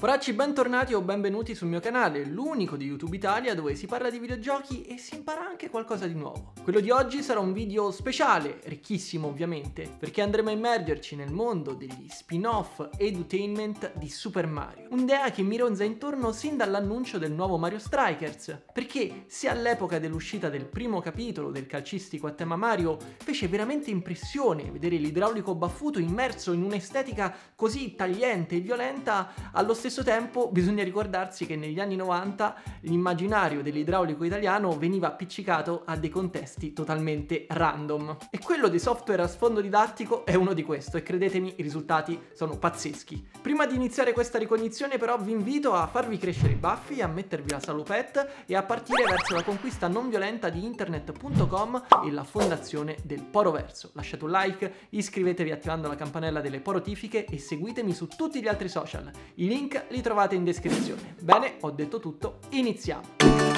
Poracci, bentornati o benvenuti sul mio canale, l'unico di YouTube Italia dove si parla di videogiochi e si impara anche qualcosa di nuovo. Quello di oggi sarà un video speciale, ricchissimo ovviamente, perché andremo a immergerci nel mondo degli spin-off edutainment di Super Mario. Un'idea che mi ronza intorno sin dall'annuncio del nuovo Mario Strikers, perché se all'epoca dell'uscita del primo capitolo del calcistico a tema Mario fece veramente impressione vedere l'idraulico baffuto immerso in un'estetica così tagliente e violenta, allo stesso stesso tempo bisogna ricordarsi che negli anni 90 l'immaginario dell'idraulico italiano veniva appiccicato a dei contesti totalmente random. E quello dei software a sfondo didattico è uno di questo e credetemi i risultati sono pazzeschi. Prima di iniziare questa ricognizione però vi invito a farvi crescere i baffi, a mettervi la salopette e a partire verso la conquista non violenta di internet.com e la fondazione del Poroverso. Lasciate un like, iscrivetevi attivando la campanella delle porotifiche e seguitemi su tutti gli altri social. I link li trovate in descrizione. Bene, ho detto tutto, iniziamo!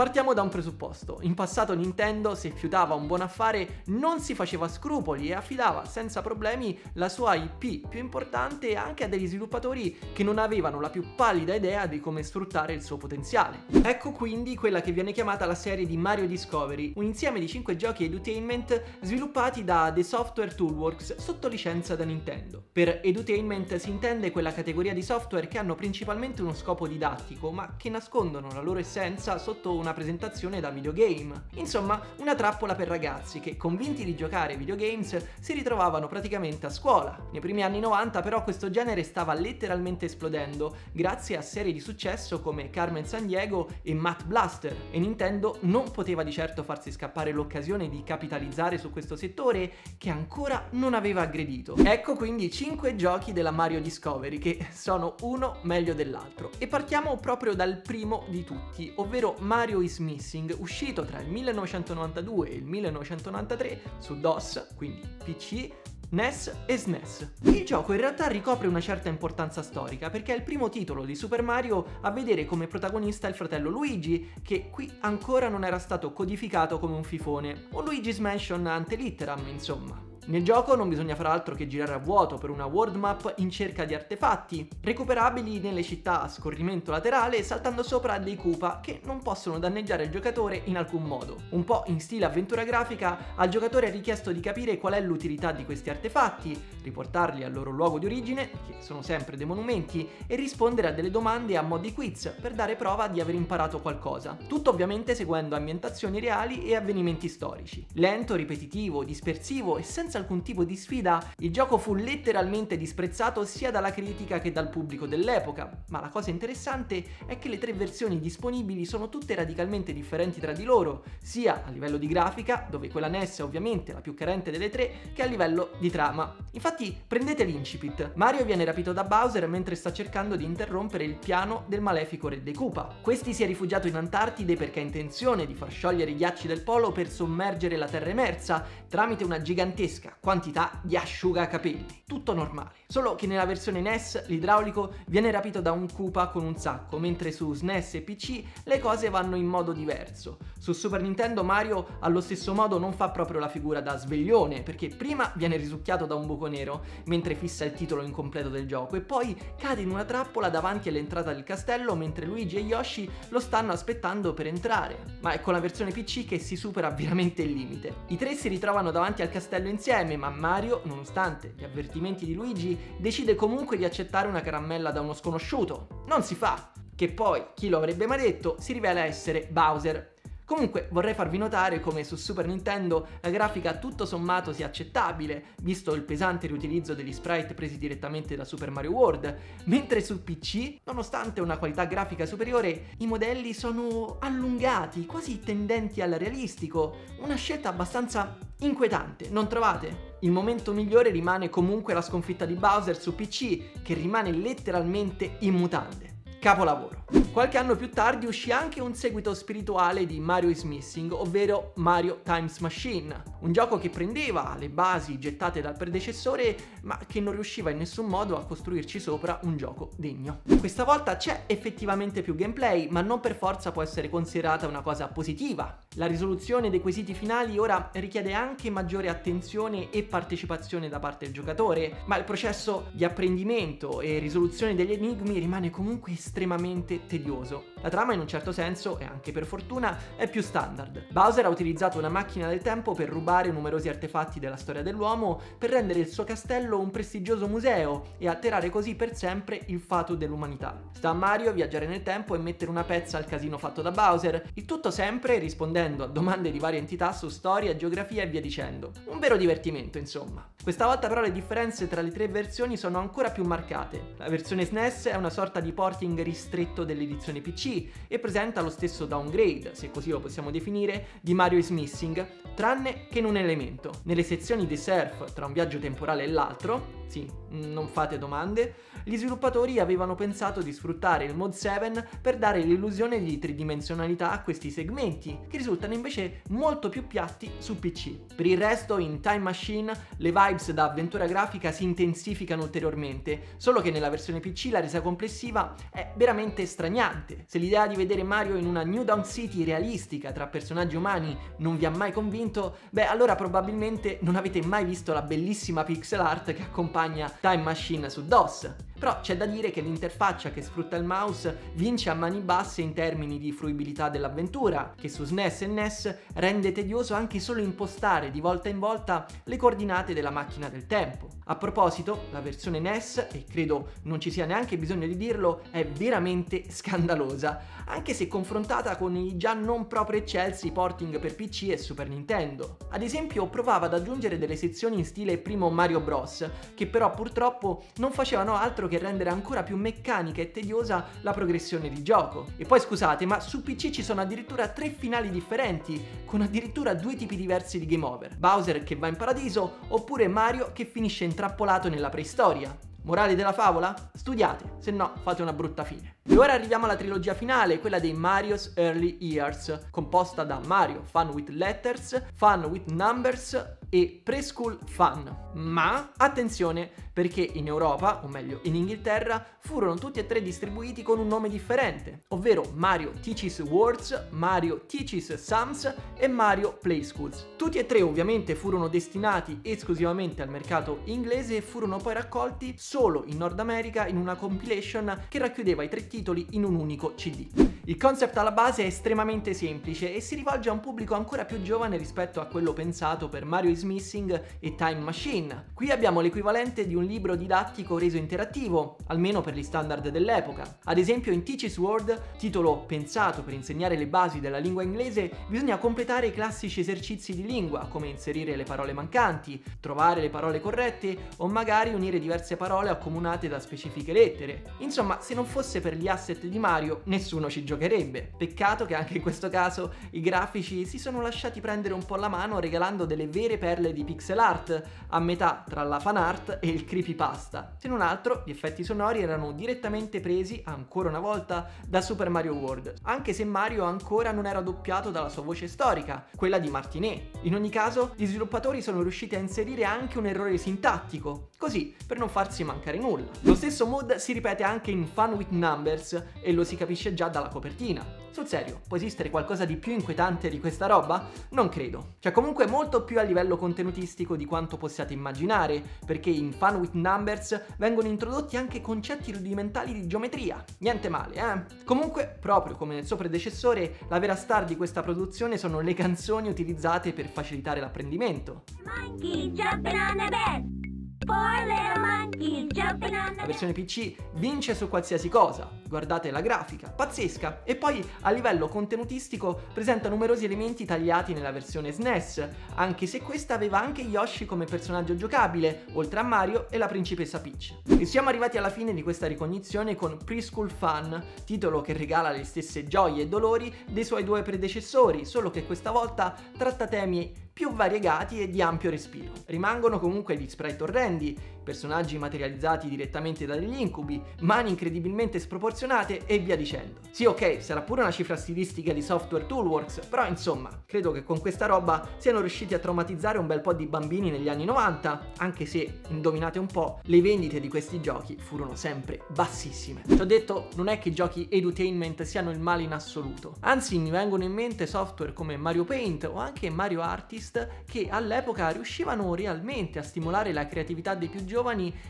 Partiamo da un presupposto. In passato Nintendo, se fiutava un buon affare, non si faceva scrupoli e affidava senza problemi la sua IP più importante anche a degli sviluppatori che non avevano la più pallida idea di come sfruttare il suo potenziale. Ecco quindi quella che viene chiamata la serie di Mario Discovery, un insieme di 5 giochi edutainment sviluppati da The Software Toolworks sotto licenza da Nintendo. Per edutainment si intende quella categoria di software che hanno principalmente uno scopo didattico, ma che nascondono la loro essenza sotto una presentazione da videogame. Insomma, una trappola per ragazzi che, convinti di giocare videogames, si ritrovavano praticamente a scuola. Nei primi anni 90 però questo genere stava letteralmente esplodendo grazie a serie di successo come Carmen San Diego e Matt Blaster e Nintendo non poteva di certo farsi scappare l'occasione di capitalizzare su questo settore che ancora non aveva aggredito. Ecco quindi 5 giochi della Mario Discovery che sono uno meglio dell'altro e partiamo proprio dal primo di tutti, ovvero Mario Is Missing, uscito tra il 1992 e il 1993 su DOS, quindi PC, NES e SNES. Il gioco in realtà ricopre una certa importanza storica perché è il primo titolo di Super Mario a vedere come protagonista il fratello Luigi, che qui ancora non era stato codificato come un fifone, un Luigi's Mansion ante litteram, insomma. Nel gioco non bisogna far altro che girare a vuoto per una world map in cerca di artefatti, recuperabili nelle città a scorrimento laterale saltando sopra dei Koopa che non possono danneggiare il giocatore in alcun modo. Un po' in stile avventura grafica, al giocatore è richiesto di capire qual è l'utilità di questi artefatti, riportarli al loro luogo di origine, che sono sempre dei monumenti, e rispondere a delle domande a mo' di quiz per dare prova di aver imparato qualcosa. Tutto ovviamente seguendo ambientazioni reali e avvenimenti storici. Lento, ripetitivo, dispersivo e senza alcun tipo di sfida, il gioco fu letteralmente disprezzato sia dalla critica che dal pubblico dell'epoca, ma la cosa interessante è che le tre versioni disponibili sono tutte radicalmente differenti tra di loro, sia a livello di grafica, dove quella NES è ovviamente la più carente delle tre, che a livello di trama. Infatti, prendete l'incipit. Mario viene rapito da Bowser mentre sta cercando di interrompere il piano del malefico re dei Koopa. Questi si è rifugiato in Antartide perché ha intenzione di far sciogliere i ghiacci del polo per sommergere la terra emersa tramite una gigantesca quantità di asciugacapelli. Tutto normale. Solo che nella versione NES l'idraulico viene rapito da un Koopa con un sacco, mentre su SNES e PC le cose vanno in modo diverso. Su Super Nintendo Mario allo stesso modo non fa proprio la figura da sveglione, perché prima viene risucchiato da un buco nero mentre fissa il titolo incompleto del gioco e poi cade in una trappola davanti all'entrata del castello mentre Luigi e Yoshi lo stanno aspettando per entrare. Ma è con la versione PC che si supera veramente il limite. I tre si ritrovano davanti al castello insieme, ma Mario, nonostante gli avvertimenti di Luigi, decide comunque di accettare una caramella da uno sconosciuto. Non si fa! Che poi, chi lo avrebbe mai detto, si rivela essere Bowser. Comunque vorrei farvi notare come su Super Nintendo la grafica tutto sommato sia accettabile, visto il pesante riutilizzo degli sprite presi direttamente da Super Mario World, mentre su PC, nonostante una qualità grafica superiore, i modelli sono allungati, quasi tendenti al realistico, una scelta abbastanza inquietante, non trovate? Il momento migliore rimane comunque la sconfitta di Bowser su PC, che rimane letteralmente in mutande. Capolavoro. Qualche anno più tardi uscì anche un seguito spirituale di Mario is Missing, ovvero Mario Times Machine, un gioco che prendeva le basi gettate dal predecessore ma che non riusciva in nessun modo a costruirci sopra un gioco degno. Questa volta c'è effettivamente più gameplay, ma non per forza può essere considerata una cosa positiva. La risoluzione dei quesiti finali ora richiede anche maggiore attenzione e partecipazione da parte del giocatore, ma il processo di apprendimento e risoluzione degli enigmi rimane comunque estremamente tedioso fastidioso la trama in un certo senso, e anche per fortuna, è più standard. Bowser ha utilizzato una macchina del tempo per rubare numerosi artefatti della storia dell'uomo per rendere il suo castello un prestigioso museo e alterare così per sempre il fato dell'umanità. Sta a Mario viaggiare nel tempo e mettere una pezza al casino fatto da Bowser, il tutto sempre rispondendo a domande di varie entità su storia, geografia e via dicendo. Un vero divertimento, insomma. Questa volta però le differenze tra le tre versioni sono ancora più marcate. La versione SNES è una sorta di porting ristretto dell'edizione PC e presenta lo stesso downgrade, se così lo possiamo definire, di Mario is Missing, tranne che in un elemento. Nelle sezioni di surf tra un viaggio temporale e l'altro, sì, non fate domande, gli sviluppatori avevano pensato di sfruttare il Mod 7 per dare l'illusione di tridimensionalità a questi segmenti, che risultano invece molto più piatti su PC. Per il resto, in Time Machine, le vibes da avventura grafica si intensificano ulteriormente, solo che nella versione PC la resa complessiva è veramente straniante. Se l'idea di vedere Mario in una New Dawn City realistica tra personaggi umani non vi ha mai convinto, beh allora probabilmente non avete mai visto la bellissima pixel art che accompagna Time Machine su DOS. Però c'è da dire che l'interfaccia che sfrutta il mouse vince a mani basse in termini di fruibilità dell'avventura, che su SNES e NES rende tedioso anche solo impostare di volta in volta le coordinate della macchina del tempo. A proposito, la versione NES, e credo non ci sia neanche bisogno di dirlo, è veramente scandalosa, anche se confrontata con i già non proprio eccelsi porting per PC e Super Nintendo. Ad esempio provava ad aggiungere delle sezioni in stile primo Mario Bros, che però purtroppo non facevano altro che rendere ancora più meccanica e tediosa la progressione di gioco. E poi scusate, ma su PC ci sono addirittura tre finali differenti, con addirittura due tipi diversi di game over. Bowser che va in paradiso, oppure Mario che finisce intrappolato nella preistoria. Morale della favola? Studiate, se no fate una brutta fine. E ora arriviamo alla trilogia finale, quella dei Mario's Early Years, composta da Mario Fun with Letters, Fun with Numbers e Preschool Fun. Ma attenzione, perché in Europa, o meglio in Inghilterra, furono tutti e tre distribuiti con un nome differente, ovvero Mario Teaches Words, Mario Teaches Sums e Mario Play Schools. Tutti e tre ovviamente furono destinati esclusivamente al mercato inglese e furono poi raccolti solo in Nord America in una compilation che racchiudeva i tre titoli in un unico CD. Il concept alla base è estremamente semplice e si rivolge a un pubblico ancora più giovane rispetto a quello pensato per Mario is Missing e Time Machine. Qui abbiamo l'equivalente di un libro didattico reso interattivo, almeno per gli standard dell'epoca. Ad esempio in Teach's World, titolo pensato per insegnare le basi della lingua inglese, bisogna completare i classici esercizi di lingua, come inserire le parole mancanti, trovare le parole corrette o magari unire diverse parole accomunate da specifiche lettere. Insomma, se non fosse per gli asset di Mario, nessuno ci giocherebbe giocherebbe. Peccato che anche in questo caso i grafici si sono lasciati prendere un po' la mano regalando delle vere perle di pixel art, a metà tra la fan art e il creepypasta. Se non altro, gli effetti sonori erano direttamente presi, ancora una volta, da Super Mario World, anche se Mario ancora non era doppiato dalla sua voce storica, quella di Martinet. In ogni caso, gli sviluppatori sono riusciti a inserire anche un errore sintattico, così per non farsi mancare nulla. Lo stesso mood si ripete anche in Fun with Numbers e lo si capisce già dalla copertina copertina. Sul serio, può esistere qualcosa di più inquietante di questa roba? Non credo. C'è comunque molto più a livello contenutistico di quanto possiate immaginare, perché in Fun with Numbers vengono introdotti anche concetti rudimentali di geometria. Niente male, eh? Comunque, proprio come nel suo predecessore, la vera star di questa produzione sono le canzoni utilizzate per facilitare l'apprendimento. Monkey La versione PC vince su qualsiasi cosa, guardate la grafica, pazzesca, e poi a livello contenutistico presenta numerosi elementi tagliati nella versione SNES, anche se questa aveva anche Yoshi come personaggio giocabile, oltre a Mario e la principessa Peach. E siamo arrivati alla fine di questa ricognizione con Preschool Fun, titolo che regala le stesse gioie e dolori dei suoi due predecessori, solo che questa volta tratta temi più variegati e di ampio respiro. Rimangono comunque gli sprite orrendi, personaggi materializzati direttamente dagli incubi, mani incredibilmente sproporzionate e via dicendo. Sì, ok, sarà pure una cifra stilistica di Software Toolworks, però insomma, credo che con questa roba siano riusciti a traumatizzare un bel po' di bambini negli anni 90, anche se, indovinate un po', le vendite di questi giochi furono sempre bassissime. Ci ho detto, non è che i giochi edutainment siano il male in assoluto, anzi mi vengono in mente software come Mario Paint o anche Mario Artist che all'epoca riuscivano realmente a stimolare la creatività dei più giovani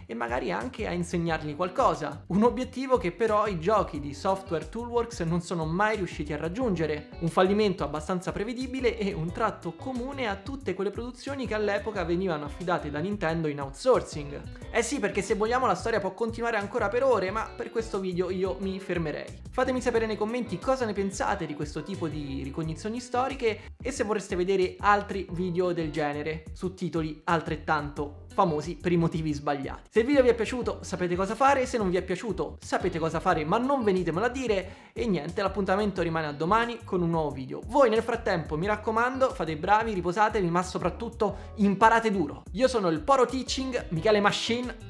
e magari anche a insegnargli qualcosa. Un obiettivo che però i giochi di Software Toolworks non sono mai riusciti a raggiungere. Un fallimento abbastanza prevedibile e un tratto comune a tutte quelle produzioni che all'epoca venivano affidate da Nintendo in outsourcing. Eh sì, perché se vogliamo la storia può continuare ancora per ore, ma per questo video io mi fermerei. Fatemi sapere nei commenti cosa ne pensate di questo tipo di ricognizioni storiche e se vorreste vedere altri video del genere su titoli altrettanto famosi per i motivi sbagliati. Se il video vi è piaciuto sapete cosa fare, se non vi è piaciuto sapete cosa fare ma non venitemelo a dire e niente, l'appuntamento rimane a domani con un nuovo video. Voi nel frattempo mi raccomando fate i bravi, riposatevi ma soprattutto imparate duro. Io sono il Poro Teaching, Michele Machine,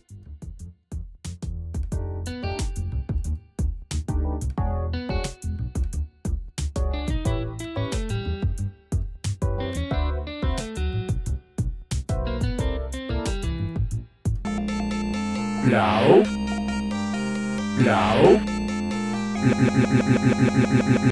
Blau. Blau.